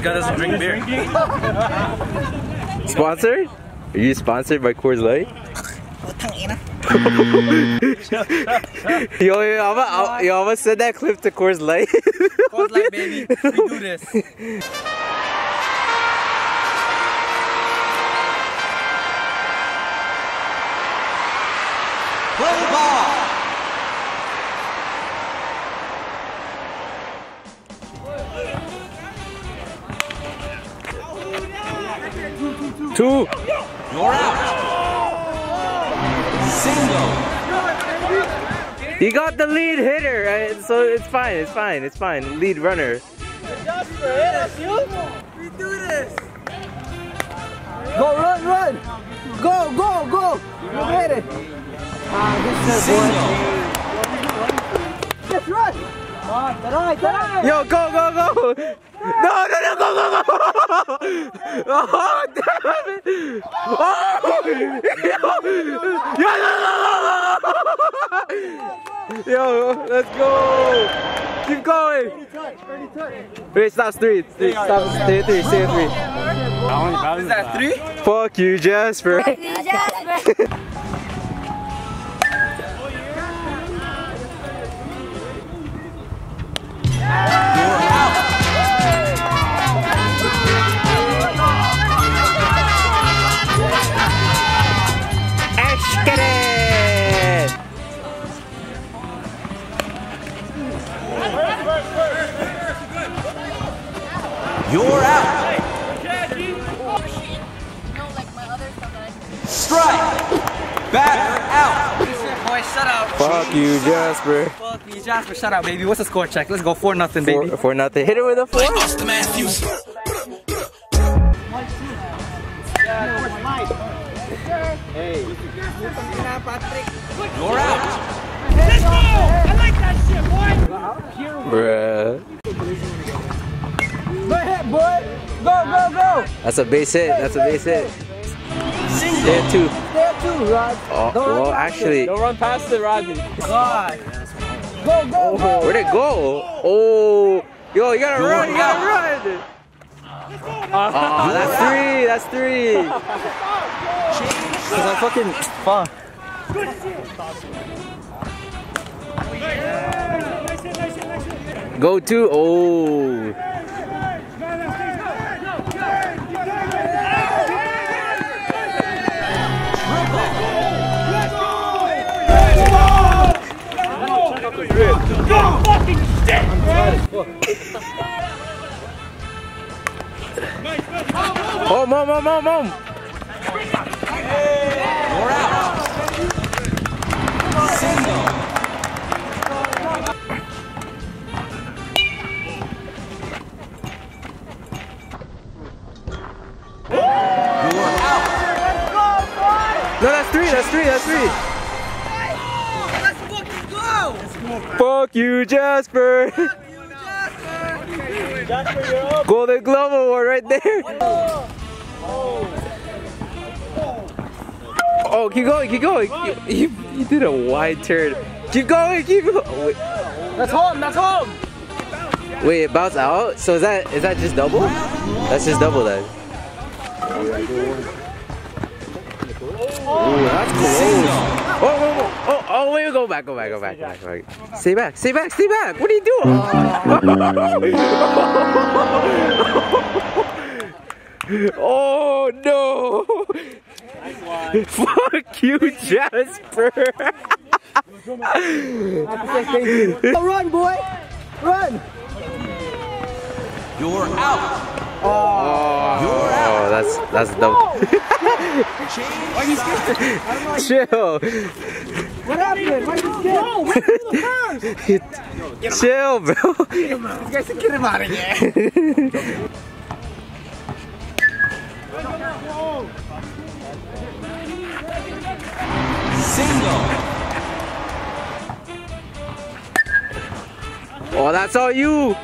This guy doesn't drink beer. Sponsored? Are you sponsored by Coors Light? yo, yo, I'm a, yo, I'm gonna send that clip to Coors Light. Coors Light, baby. We do this. Play ball. Two. You're out. Single. He got the lead hitter, right? so it's fine, it's fine, it's fine. Lead runner. We do this. Go, run, run! Go, go, go! You made it! Ah, good shit. Single. Just run! Taray, taray! Yo, go, go, go! No, no, no, go, go, go! Oh, damn it! Oh! Yo, yo, yo, yo, let's go! Keep going! Wait, stop three. three stop, stay three, stay three. Is that three? Fuck you, Djasper. You're out. Ashkere! You're out. Strike. Batter Fuck you, Djasper. Fuck me, Djasper. Shut up, baby. What's the score check? Let's go four nothing, For, baby. for nothing. Hit it with a four. Auston Matthews. You're out. Bruh. Go ahead, boy! Go, go, go! That's a base hit. That's a base hit. Single. Stay at two. Stay at two, Rod. Oh, well, actually, Don't run past it, Rodney. God. Go, go, oh, go! where'd it go? Oh, yo, you gotta run. You gotta run. Oh, that's three. That's three. Cause I fucking fuck. Go two. Oh. Oh, mom, mom, mom, mom. You're out. No, that's three. That's three. That's three. Fuck you, Djasper. Golden Glove Award right there. Oh, keep going, keep going. You, you, you did a wide turn. Keep going, keep going. Oh, That's home, that's home! wait, it bounced out? So is that is that just double? That's just double then. Oh, Ooh, that's close. Oh, oh, oh, oh, oh, wait, go back, go back, go back, go back, go back. Stay back, stay back, stay back. What are you doing? oh no! Fuck you, Djasper. Go run, boy! Run! You're out. Oh, oh, that's that's dumb. Chill, What happened? Why you scared? chill, bro. Get him out of here! Single. Oh, that's all you.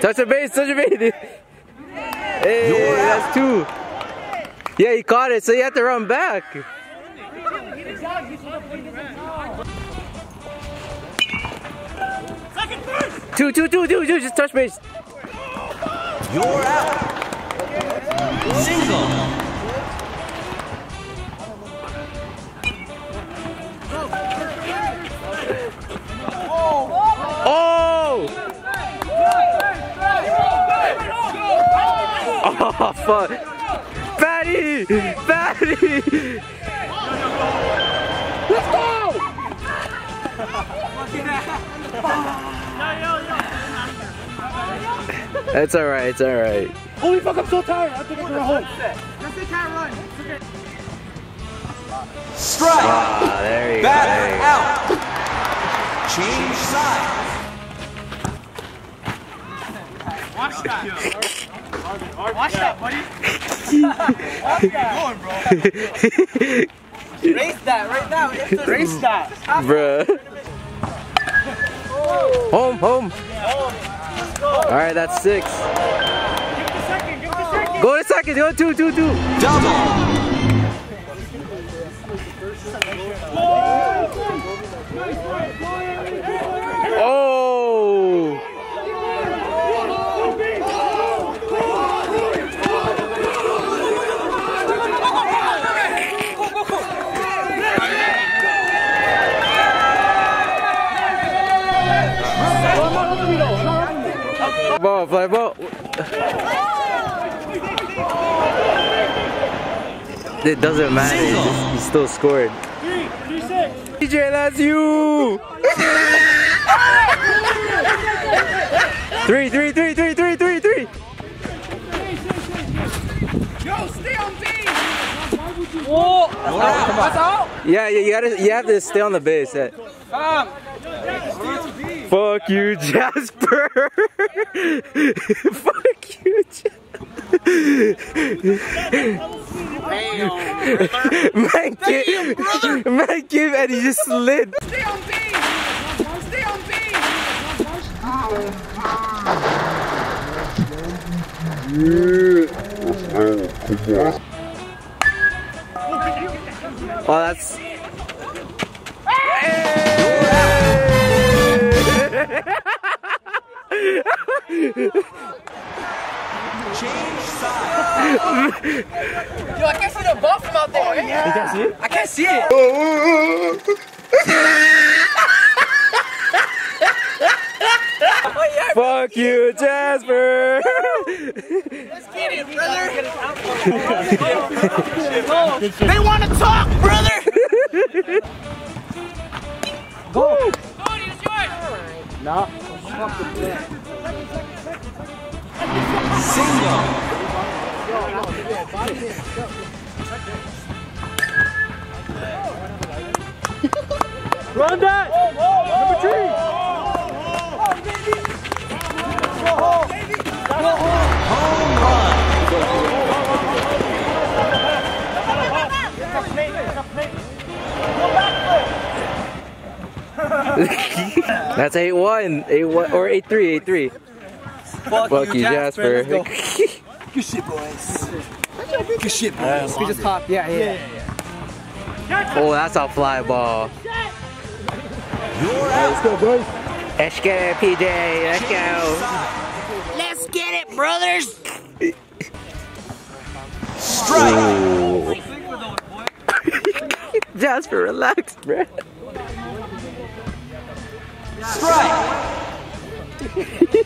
Touch the base, touch the base. Hey, You're that's two. Yeah, he caught it, so you have to run back. Two, two, two, two, two, just touch base. You're out. Single. Oh, fuck. Fatty! Fatty! Let's go! It's alright, it's alright. Holy fuck, I'm so tired. I think I can go home. Strike. Ah, there you go. Batter go. out. Change sides. Race that buddy. Grace that right now. Race that. Bruh. Home, home. Alright, that's six. Go to second, go two, two, two. Double. Oh! Ball, fly ball. It doesn't matter. He, just, he still scored. DJ, that's you. three, three, three, three, three, three, three. You're out. Yeah, yeah, you gotta, you have to stay on the base. eh. Fuck you, Djasper. Fuck you, Djasper. Man, give, man, give, and he just slid. Stay on B! Stay on B! Oh, that's. Change sides. Yo, I can't see the ball from out there. eh? You can't see it? I can't see it. Fuck you, Djasper. Let's Get it, brother. they want to talk, brother. Single. Run that. Number three. That's 8-1. 8-1 or 8-3, 8-3. Fuck, you, Djasper. Good shit, boys. Good shit, boys. We just popped. Yeah, yeah. oh, that's a fly ball. You're out. Let's go, boys. Let's get it, PJ. Let's go. Let's get it, brothers. Strike. Djasper, relax, bro. Strike.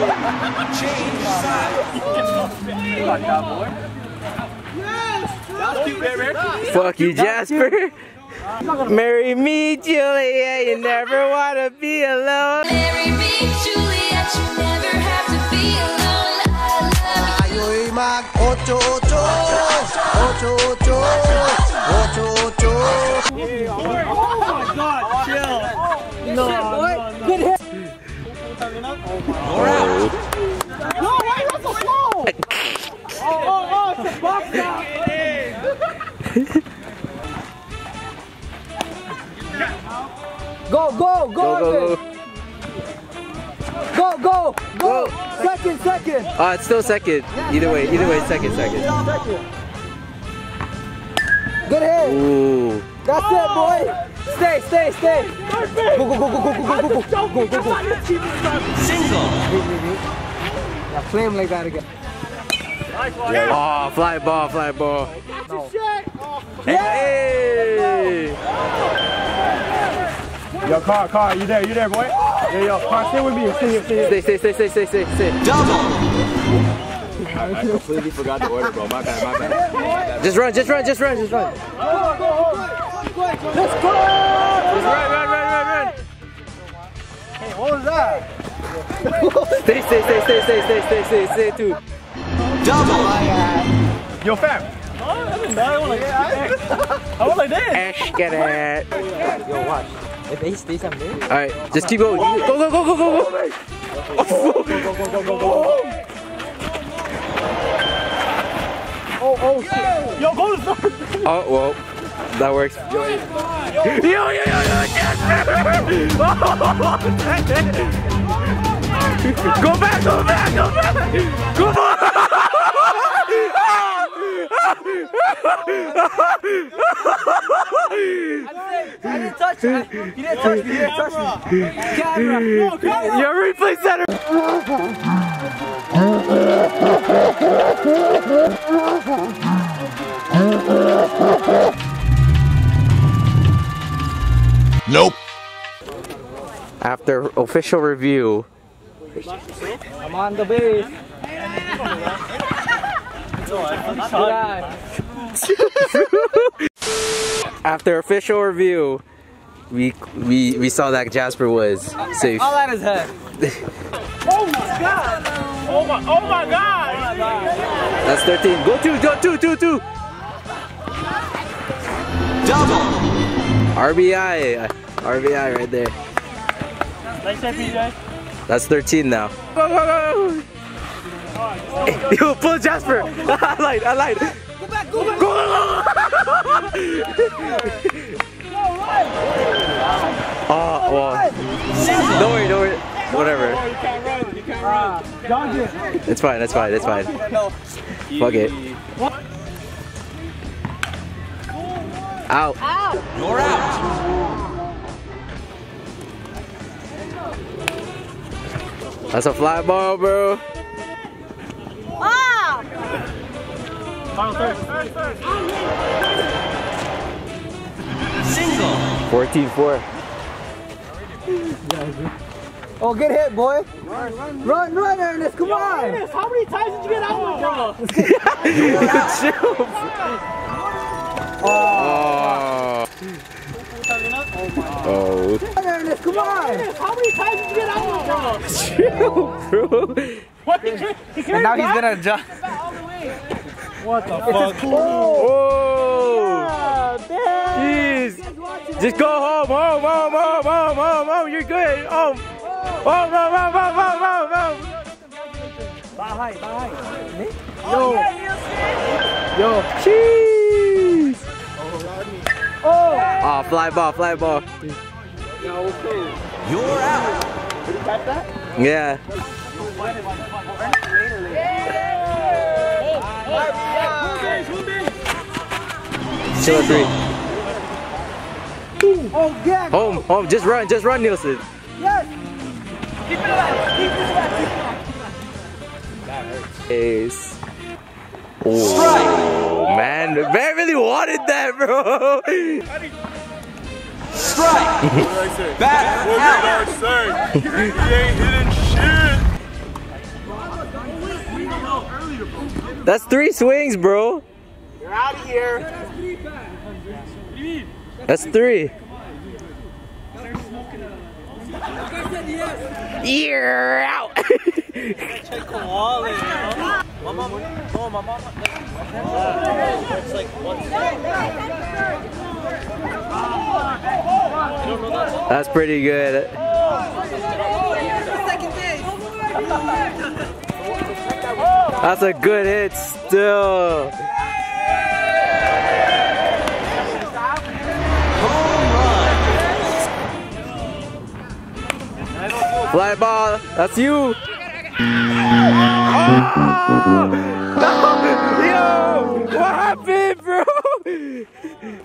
Change side. Good cowboy. Fuck you, Djasper. Marry me, Julia, you never want to be alone. Marry me, you never have to be alone. I love you. Oh my God! Chill. No, no, no. Good hit. Go, go, go, Go, go, go. go, go, go. Go. Second, second. Uh, it's still second. Either way, either way, second, second. Second. Good hit. Ooh. That's it, boy. Stay, stay, stay. Go, go, go, go, go, go, go, go, go, go, go, go. Single. Yeah, play him like that again. Oh, fly ball, fly ball. Hey! Yo, car, car, you there, you there, boy? Yo, yo, car, stay with me, stay here, stay here. Stay, stay, stay, stay, stay, stay, stay. Double. I completely forgot the order, bro. My bad, my bad. Just run, just run, just run, just run. Let's go. Just run, run, run, run, run. What was that? Stay, stay, stay, stay, stay, stay, stay, stay, stay, too. Double. Yo, fam. I was like that. Ash, get it. Yo, watch. If they stay some there. All right, just keep going. Go, go, go, go, go, go. Oh, oh. Yo, go to the Oh, well, that works. Yo, yo, yo, yo, Djasper! Go back, go back, go back! Go back! I didn't touch you. You didn't touch me. You didn't touch me. Camera. Your replay center! Nope. After official review, I'm on the base. after official review, we we we saw that Djasper was safe. All at his head. Oh my, god! oh my oh my God. That's 13. Go two, go two, two, two. Double. RBI, uh, RBI right there. Nice that, PJ. That's 13 now. Go, go, go, go. Yo, pull Djasper. I lied, I lied. Go go. Go, go. Oh, well. Don't worry, don't worry. Whatever. You can't run, you can't run. Dodge it. It's fine, it's fine, it's fine. Fuck it. Out. You're out. That's a fly ball, bro. Final third. Third, third. Single. 14-4. Oh, get hit, boy. Run, run, run, run Ernest. Come Yo, on. Ernest, How many times did you get out, of bro? Chill. Oh. Oh. Run, Ernest. Come Yo, on. Ernest, How many times did you get out, of bro? Chill, bro. What? He he And now he's gonna jump. What the fuck? Oh. Jeez. Just go home, home, home, home, home, home, home. You're good. Home. Home, home, home, home, home, home, home. Yo. Yo. Jeez. Oh. Oh, fly ball, fly ball. You're out. Got that? Yeah. Two or three. Oh, yeah. Home, home. Just run, just run, Nielsen. Yes. Keep it alive. Keep it alive. Ace. Oh, Strike. man, man really wanted that, bro. Strike. Back out. He ain't hitting shit. That's three swings, bro. You're out of here. That's three. You're out. That's pretty good. That's a good hit still. Fly ball, that's you. Oh! Yo! What happened, bro?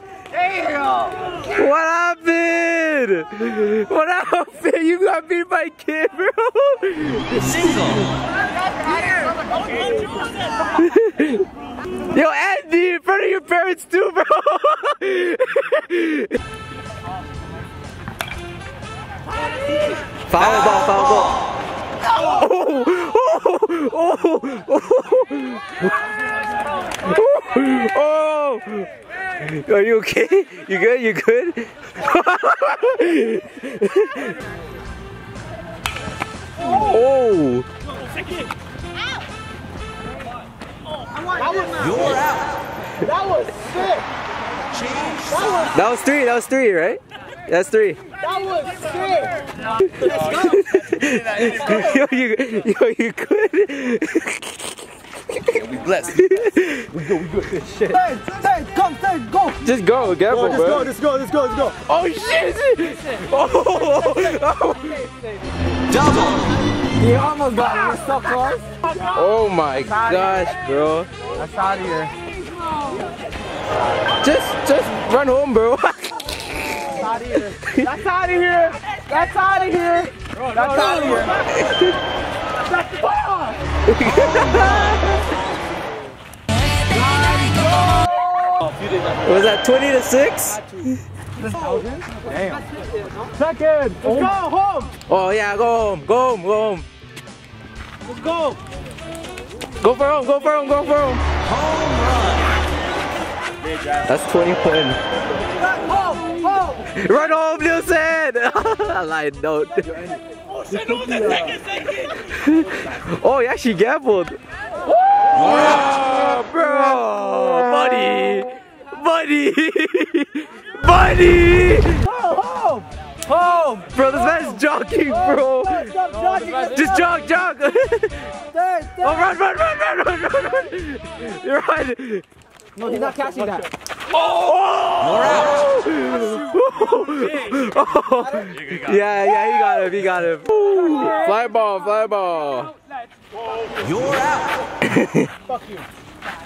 What happened? What happened? You got beat by kid, bro. Yo, Andy, in front of your parents too, bro. foul ball, foul ball. Oh, oh, oh, oh, oh. oh, oh. Are you okay? You good? You good? oh. You're out. That was sick. That was three. That was three, right? That's three. That was sick. yo, you, yo, you good? We blessed. Third, third, go, third, go. Just go, careful, Let's bro. go, let's go, let's go, let's go. Oh shit! Oh, Double. He almost got it. You're so close. oh my gosh, bro. That's out of here. Just, just run home, bro. That's out of here. That's out of here. That's out of here. Was that 20 to 6? Damn. Second. Let's go home. Oh yeah, go home, go home, go home. Let's go. Go for home, go for home, go for home. run. That's 21. Home, home. Run home, Nielsen! I lied, don't. oh, yeah, she gambled. Oh, bro! Buddy! Buddy! Buddy! Home. Home. Bro, this man's jogging, bro. Stop jogging. Just jog, jog. oh, Third, third. run, run, run, run, run, run, run. Run. No, he's not catching that. Oh! Oh! Yeah, yeah, he got him, he got him. Fly ball, fly ball. You're out. Fuck you.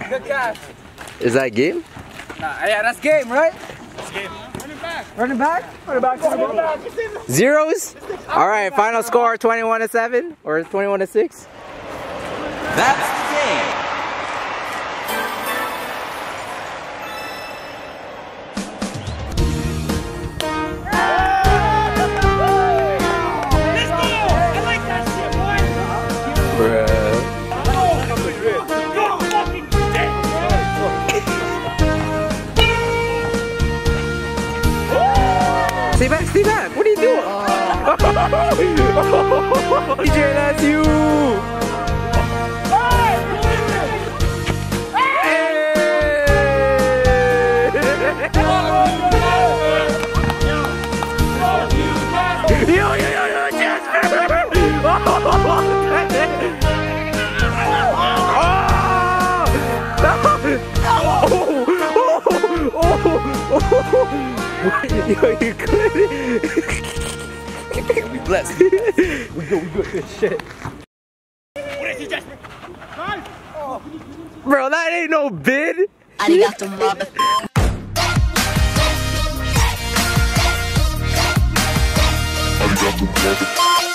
Good catch. Is that game? Nah, yeah, that's game, right? That's game. Running back. Running back? Running back. Running back. Zeros? All right, final score 21 to 7 or 21 to 6? That's the game. Yo, you good? We blessed. Bro, that ain't no bid. Arigato, mother. Arigato, mother.